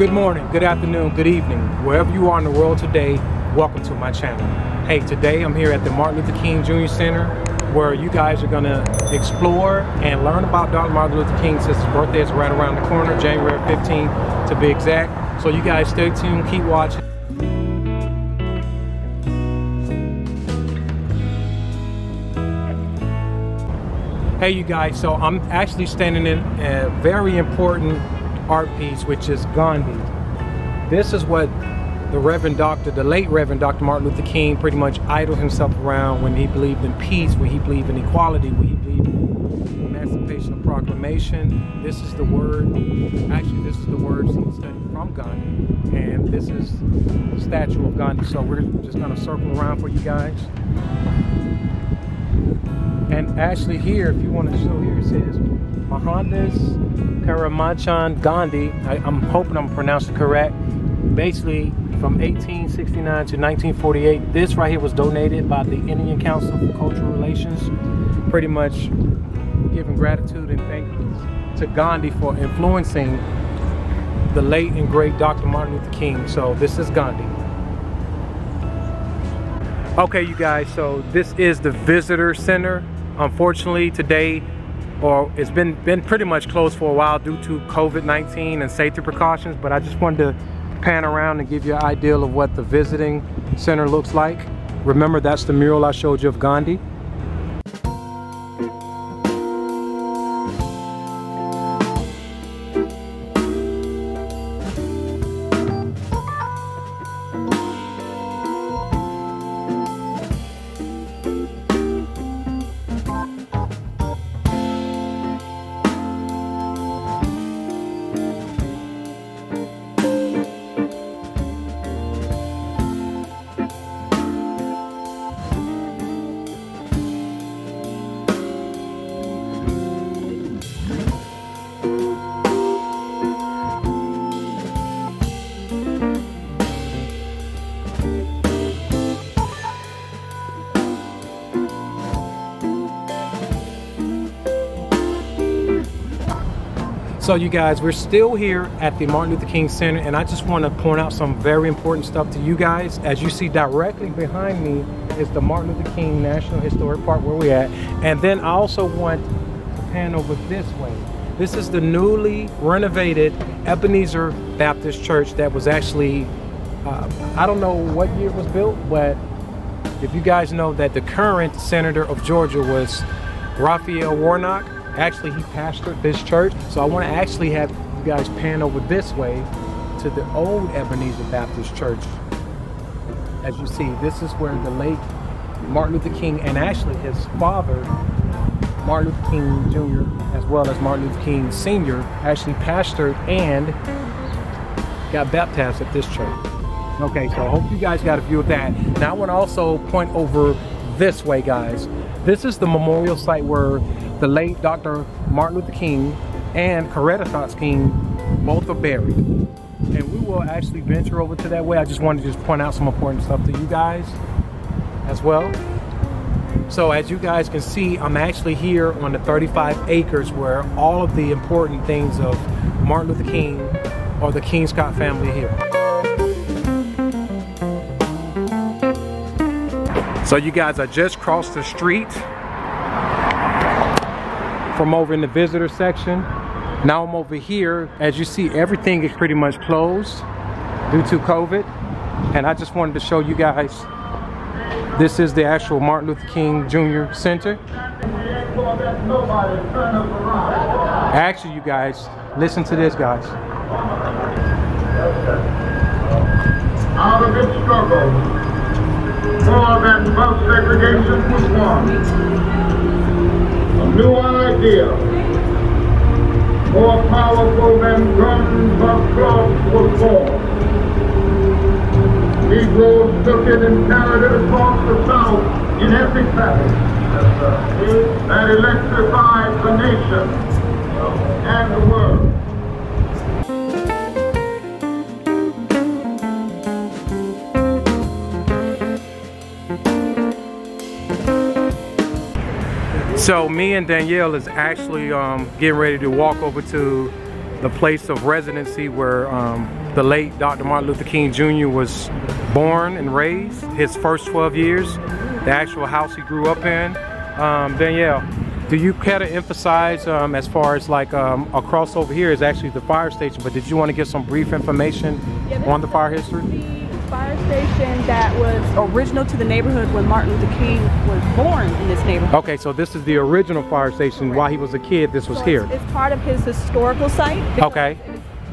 Good morning, good afternoon, good evening. Wherever you are in the world today, welcome to my channel. Hey, today I'm here at the Martin Luther King Jr. Center where you guys are gonna explore and learn about Dr. Martin Luther King since his birthday is right around the corner, January 15th to be exact. So you guys stay tuned, keep watching. Hey you guys, so I'm actually standing in a very important art piece, which is Gandhi. This is what the Reverend Dr., the late Reverend Dr. Martin Luther King pretty much idled himself around when he believed in peace, when he believed in equality, when he believed in Emancipation Proclamation. This is the word, actually this is the words he studied from Gandhi. And this is the statue of Gandhi. So we're just gonna circle around for you guys. And actually here, if you want to show here, it says Mohandas Karamchand Gandhi. I, am hoping I'm pronouncing correct. Basically, from 1869 to 1948, this right here was donated by the Indian Council for Cultural Relations. Pretty much giving gratitude and thanks to Gandhi for influencing the late and great Dr. Martin Luther King. So this is Gandhi. Okay, you guys, so this is the visitor center unfortunately today or it's been been pretty much closed for a while due to COVID-19 and safety precautions but I just wanted to pan around and give you an idea of what the visiting center looks like. Remember that's the mural I showed you of Gandhi So you guys, we're still here at the Martin Luther King Center and I just want to point out some very important stuff to you guys. As you see directly behind me is the Martin Luther King National Historic Park where we're at. And then I also want to pan over this way. This is the newly renovated Ebenezer Baptist Church that was actually, uh, I don't know what year it was built, but if you guys know that the current senator of Georgia was Raphael Warnock, Actually, he pastored this church. So I want to actually have you guys pan over this way to the old Ebenezer Baptist Church. As you see, this is where the late Martin Luther King and actually his father, Martin Luther King Jr., as well as Martin Luther King Sr., actually pastored and got baptized at this church. Okay, so I hope you guys got a view of that. Now I want to also point over this way, guys. This is the memorial site where the late Dr. Martin Luther King and Coretta Scott King both are buried. And we will actually venture over to that way. I just wanted to just point out some important stuff to you guys as well. So as you guys can see, I'm actually here on the 35 acres where all of the important things of Martin Luther King or the King Scott family here. So you guys, I just crossed the street from over in the visitor section. Now I'm over here. As you see, everything is pretty much closed due to COVID. And I just wanted to show you guys, this is the actual Martin Luther King Jr. Center. Actually, you guys, listen to this, guys. Out of its struggle, segregation was won new idea, more powerful than guns or clubs was born. Negroes took it and carried it across the South in epic battle that electrified the nation and the world. So me and Danielle is actually um, getting ready to walk over to the place of residency where um, the late Dr. Martin Luther King Jr. was born and raised, his first 12 years, the actual house he grew up in. Um, Danielle, do you care to emphasize um, as far as like um, across over here is actually the fire station, but did you want to give some brief information Yeah, on the fire history? Fire station that was original to the neighborhood when Martin Luther King was born in this neighborhood. Okay, so this is the original fire station. While he was a kid, this was So here. It's, it's part of his historical site. Okay.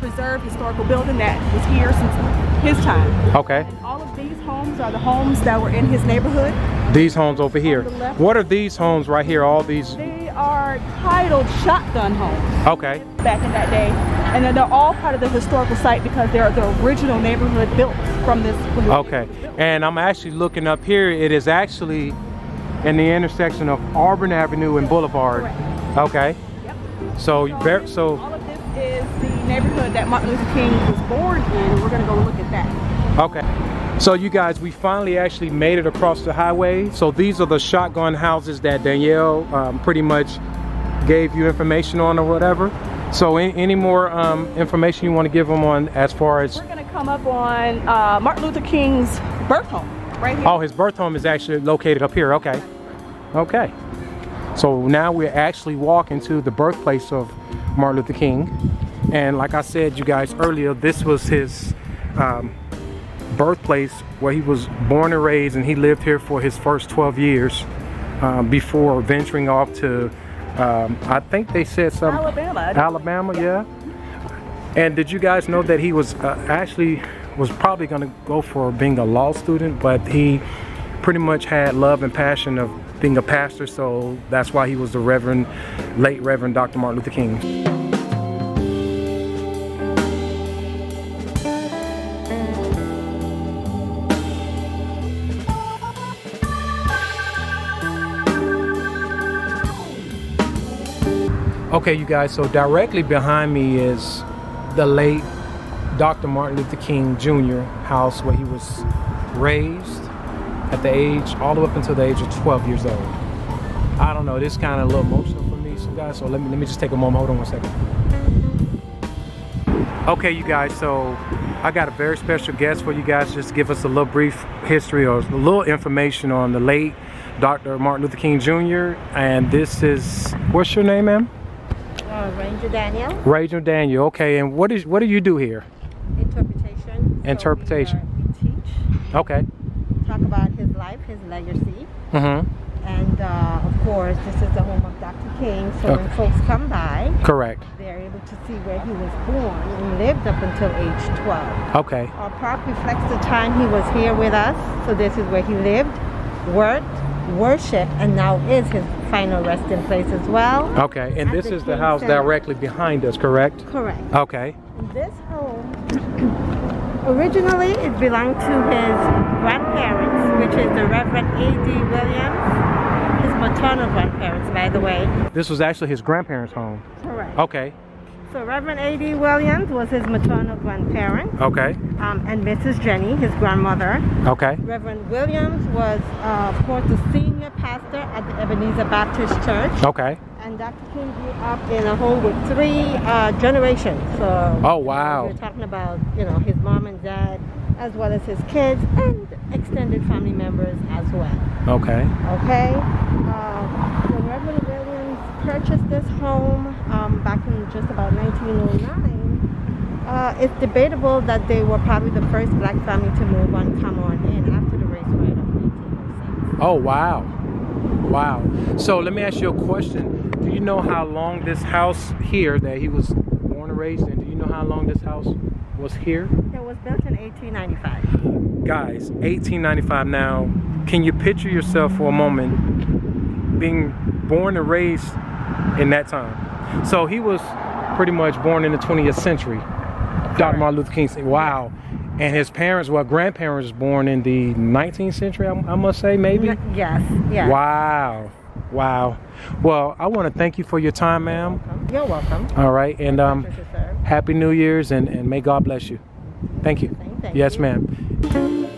Preserved historical building that was here since his time. Okay, All of these homes are the homes that were in his neighborhood. these homes over here. What are these homes right here? All these. They are titled shotgun homes Okay, back in that day. And then they're all part of the historical site because they're the original neighborhood built from this. okay. And I'm actually looking up here. It is actually in the intersection of Auburn Avenue and Boulevard. Correct. Okay. Yep. So, ver- so All of this is the neighborhood that Martin Luther King was born in, and we're to go look at that. Okay. So you guys, we finally actually made it across the highway. So these are the shotgun houses that Danielle um, pretty much gave you information on or whatever. So any, any more um, information you want to give them on as far as, We're going to come up on uh, Martin Luther King's birth home, right here. oh, his birth home is actually located up here. Okay. Okay. So now we're actually walking to the birthplace of Martin Luther King. And like I said, you guys earlier, this was his um, birthplace where he was born and raised, and he lived here for his first 12 years um, before venturing off to, um, I think they said some Alabama. Alabama, yeah. And did you guys know that he was uh, actually was probably going to go for being a law student, but he pretty much had love and passion of being a pastor, so that's why he was the Reverend, late Reverend Dr. Martin Luther King. Okay, you guys, so directly behind me is the late Dr. Martin Luther King Jr. house where he was raised at the age, all the way up until the age of 12 years old. I don't know, this kind of a little emotional for me, so guys, so let me, let me just take a moment, hold on one second. Okay, you guys, so I got a very special guest for you guys, just give us a little brief history or a little information on the late Dr. Martin Luther King Jr. And this is, what's your name, ma'am? Uh, Ranger Daniel, Ranger Daniel. Okay, and what is what do you do here? interpretation. So Interpretation. we, uh, we teach, Okay. talk about his life, his legacy, Mm-hmm. and uh, of course, this is the home of Dr. King. So when folks come by, Correct. they're able to see where he was born and lived up until age 12. Okay. Our park reflects the time he was here with us. So this is where he lived, worked, worshipped, and now is his final resting place as well. Okay. And this the is the house Center. directly behind us, correct? Correct. Okay. This home originally it belonged to his grandparents, which is the Reverend A.D. Williams, his maternal grandparents, by the way. This was actually his grandparents' home. Correct. Okay. So Reverend A.D. Williams was his maternal grandparent, Okay. um, and Mrs. Jenny, his grandmother. Okay. Reverend Williams was, uh, of course, the senior pastor at the Ebenezer Baptist Church. Okay. And Dr. King grew up in a home with three uh, generations. So, Oh, you know, wow. We're talking about, you know, his mom and dad, as well as his kids and extended family members as well. Okay. Okay. Uh, when Reverend Williams purchased this home um, back in just about 1909, uh, it's debatable that they were probably the first black family to move on, come on in after the race riot of 1906. Oh wow. Wow. So let me ask you a question. Do you know how long this house here that he was born and raised in, do you know how long this house was here? It was built in 1895. Guys, 1895 now. Can you picture yourself for a moment being born and raised in that time? So he was pretty much born in the 20th century. Dr. Martin Luther King wow. And his parents, well, grandparents born in the 19th century, I, I must say, maybe? Yes, yes. Wow. Wow. Well, I want to thank you for your time, ma'am. You're welcome. All right. And um, happy New Year's and, and may God bless you. Thank you. Thank yes, ma'am.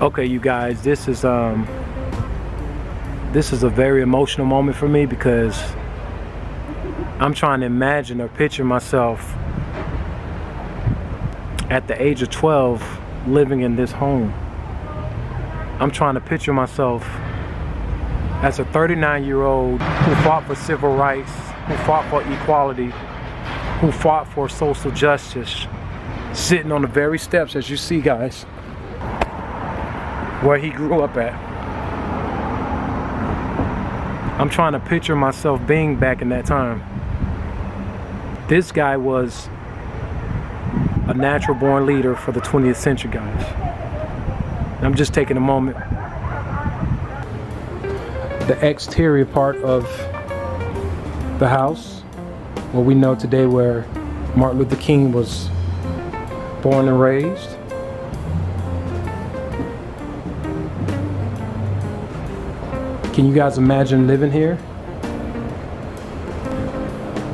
Okay, you guys, this is um this is a very emotional moment for me because I'm trying to imagine or picture myself at the age of 12 living in this home. I'm trying to picture myself as a 39 year old who fought for civil rights, who fought for equality, who fought for social justice, sitting on the very steps as you see guys, where he grew up at. I'm trying to picture myself being back in that time. This guy was a natural born leader for the 20th century, guys. I'm just taking a moment. The exterior part of the house, what we know today where Martin Luther King was born and raised. Can you guys imagine living here?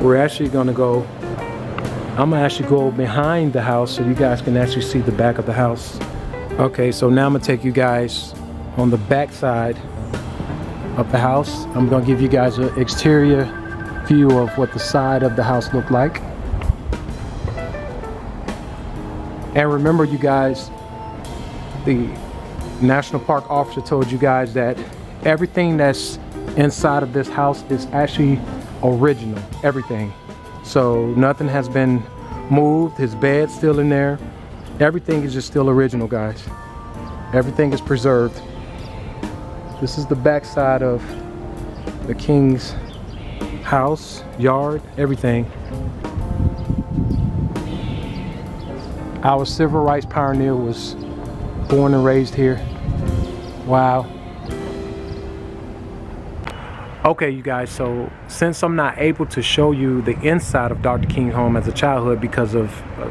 We're actually gonna go, I'm gonna actually go behind the house so you guys can actually see the back of the house. Okay, so now I'm gonna take you guys on the back side of the house. I'm gonna give you guys an exterior view of what the side of the house looked like. And remember you guys, the National Park officer told you guys that everything that's inside of this house is actually original, everything. So nothing has been moved, his bed's still in there. Everything is just still original, guys. Everything is preserved. This is the backside of the king's house, yard, everything. Our civil rights pioneer was born and raised here. Wow. Okay, you guys, so since I'm not able to show you the inside of Dr. King home as a childhood because of uh,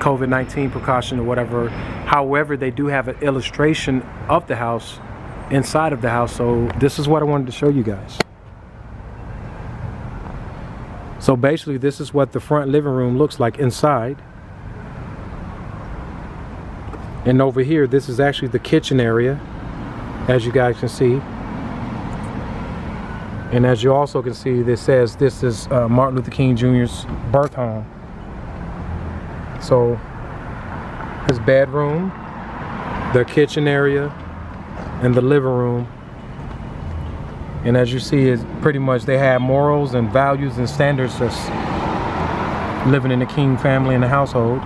COVID-19 precaution or whatever, however, they do have an illustration of the house inside of the house. So this is what I wanted to show you guys. So basically, this is what the front living room looks like inside. And over here, this is actually the kitchen area, as you guys can see. And as you also can see, this says this is uh, Martin Luther King Jr.'s birth home. So his bedroom, the kitchen area, and the living room. And as you see, it's pretty much they have morals and values and standards just living in the King family and the household.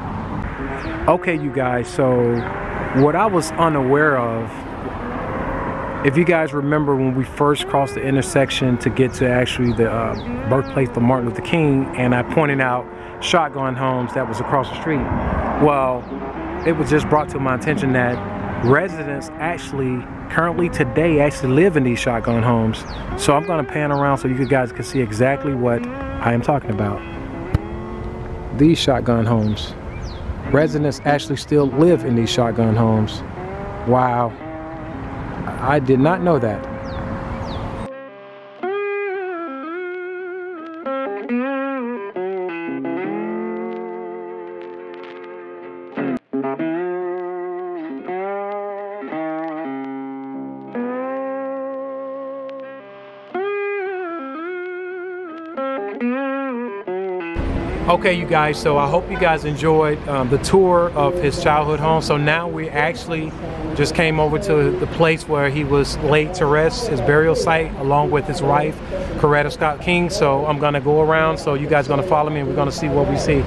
Okay, you guys, so what I was unaware of if you guys remember when we first crossed the intersection to get to actually the uh, birthplace of Martin Luther King, and I pointed out shotgun homes that was across the street. Well, it was just brought to my attention that residents actually currently today actually live in these shotgun homes. So I'm going to pan around so you guys can see exactly what I am talking about. These shotgun homes. Residents actually still live in these shotgun homes. Wow. I did not know that. Okay, you guys, so I hope you guys enjoyed um, the tour of his childhood home. So now we're actually just came over to the place where he was laid to rest, his burial site, along with his wife, Coretta Scott King. So I'm gonna go around, so you guys gonna follow me and we're gonna see what we see.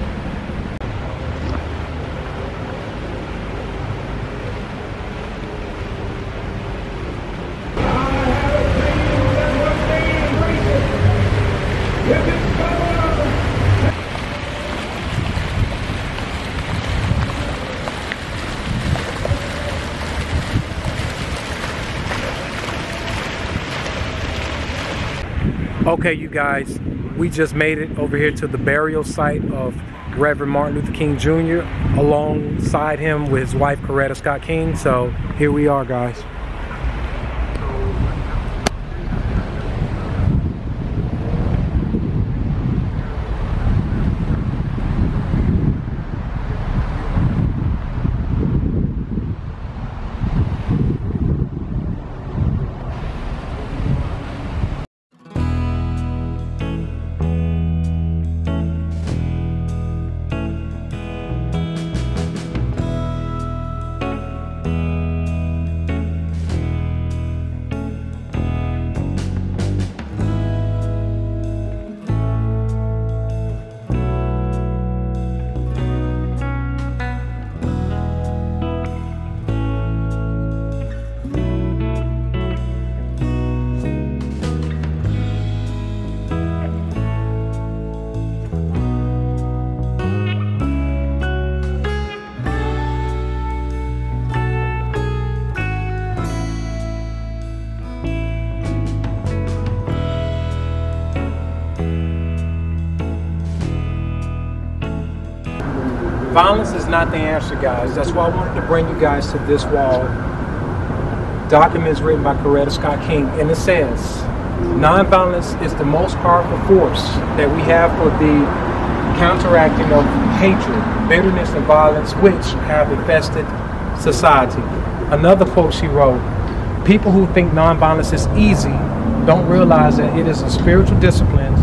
Okay, you guys, we just made it over here to the burial site of Reverend Martin Luther King Jr. alongside him with his wife Coretta Scott King. So here we are, guys. Violence is not the answer, guys. That's why I wanted to bring you guys to this wall. Documents written by Coretta Scott King, and it says, nonviolence is the most powerful force that we have for the counteracting of hatred, bitterness, and violence which have infested society. Another quote she wrote, people who think nonviolence is easy don't realize that it is a spiritual discipline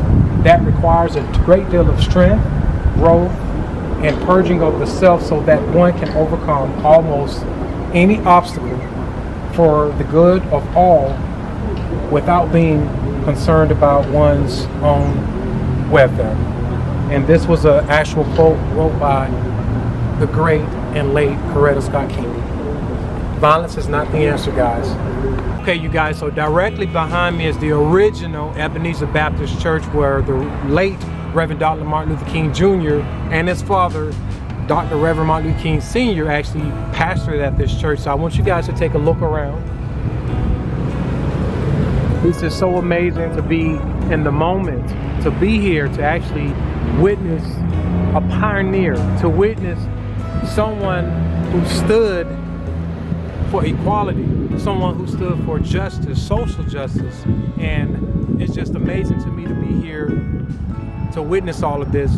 that requires a great deal of strength, growth, and purging of the self so that one can overcome almost any obstacle for the good of all without being concerned about one's own welfare. And this was an actual quote wrote by the great and late Coretta Scott King. Violence is not the answer, guys. Okay, you guys, so directly behind me is the original Ebenezer Baptist Church where the late Reverend Dr. Martin Luther King Jr. and his father, Dr. Reverend Martin Luther King Sr. actually pastored at this church. So I want you guys to take a look around. This is so amazing to be in the moment, to be here, to actually witness a pioneer, to witness someone who stood for equality, someone who stood for justice, social justice. And it's just amazing to me to be here to witness all of this.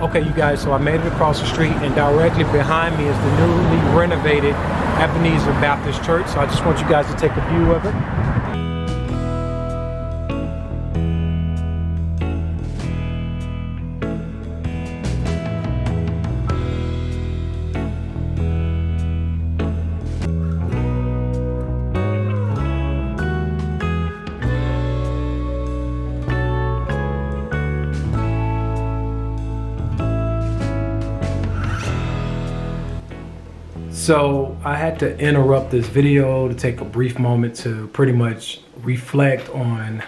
Okay, you guys, so I made it across the street and directly behind me is the newly renovated Ebenezer Baptist Church. So I just want you guys to take a view of it. So I had to interrupt this video to take a brief moment to pretty much reflect on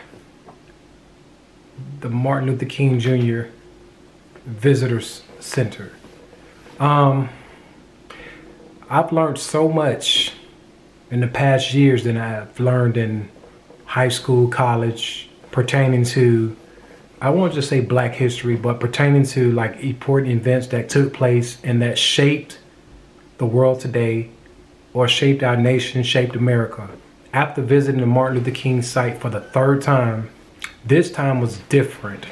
the Martin Luther King Jr. Visitors Center. Um, I've learned so much in the past years than I've learned in high school, college, pertaining to, I won't just say black history, but pertaining to like important events that took place and that shaped the world today or shaped our nation, shaped America. After visiting the Martin Luther King site for the third time, this time was different.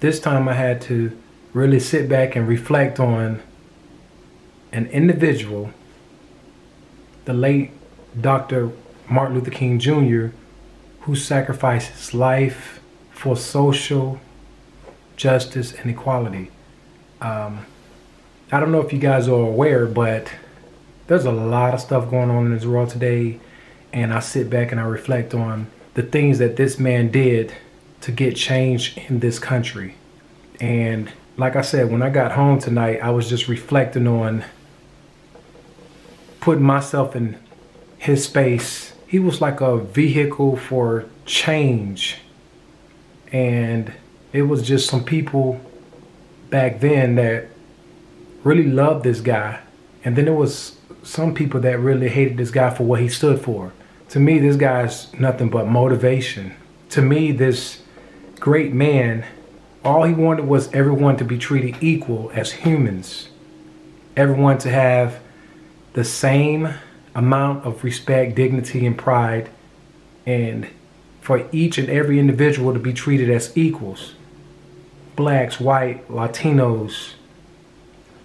This time I had to really sit back and reflect on an individual, the late Dr. Martin Luther King Jr., who sacrificed his life for social justice and equality. Um, I don't know if you guys are aware, but there's a lot of stuff going on in this world today. And I sit back and I reflect on the things that this man did to get change in this country. And like I said, when I got home tonight, I was just reflecting on putting myself in his space. He was like a vehicle for change. And it was just some people back then that really loved this guy. And then it was some people that really hated this guy for what he stood for. To me, this guy's nothing but motivation. To me, this great man, all he wanted was everyone to be treated equal as humans. Everyone to have the same amount of respect, dignity, and pride, and for each and every individual to be treated as equals. Blacks, white, Latinos,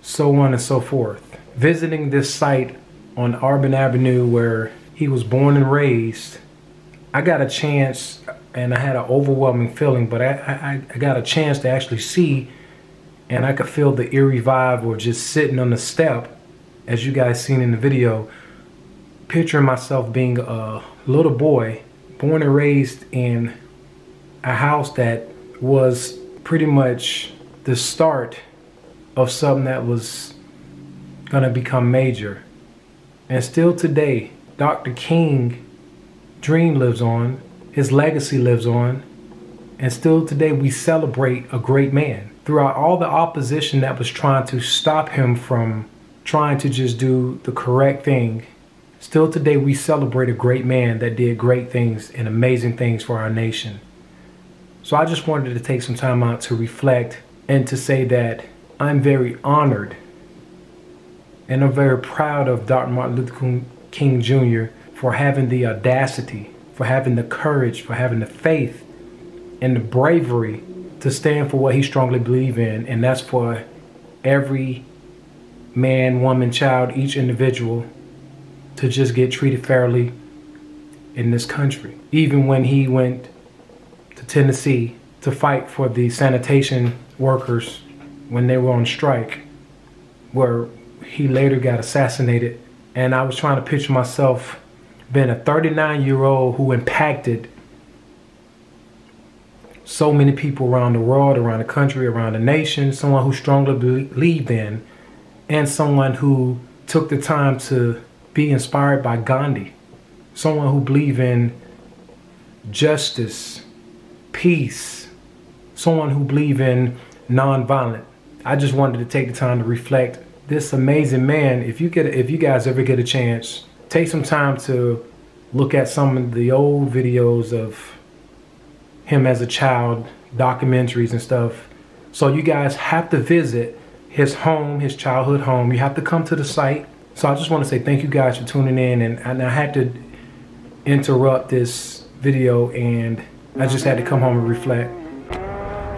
so on and so forth. Visiting this site on Auburn Avenue where he was born and raised, I got a chance and I had an overwhelming feeling, but I, I, I got a chance to actually see and I could feel the eerie vibe of just sitting on the step, as you guys seen in the video, picturing myself being a little boy, born and raised in a house that was pretty much the start of something that was gonna become major. And still today, Dr. King dream lives on, his legacy lives on, and still today we celebrate a great man. Throughout all the opposition that was trying to stop him from trying to just do the correct thing, still today we celebrate a great man that did great things and amazing things for our nation. So I just wanted to take some time out to reflect and to say that I'm very honored And I'm very proud of Dr. Martin Luther King Jr. for having the audacity, for having the courage, for having the faith and the bravery to stand for what he strongly believed in. And that's for every man, woman, child, each individual to just get treated fairly in this country. Even when he went to Tennessee to fight for the sanitation workers when they were on strike, where he later got assassinated. And I was trying to picture myself being a 39 year old who impacted so many people around the world, around the country, around the nation, someone who strongly believed in, and someone who took the time to be inspired by Gandhi, someone who believed in justice, peace, someone who believed in nonviolent. I just wanted to take the time to reflect this amazing man. If you get, if you guys ever get a chance, take some time to look at some of the old videos of him as a child, documentaries and stuff. So you guys have to visit his home, his childhood home. You have to come to the site. So I just want to say thank you guys for tuning in. And, and I had to interrupt this video and I just had to come home and reflect.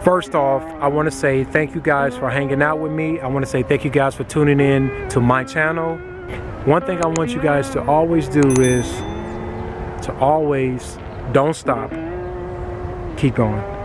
First off, I want to say thank you guys for hanging out with me. I want to say thank you guys for tuning in to my channel. One thing I want you guys to always do is to always don't stop keep going.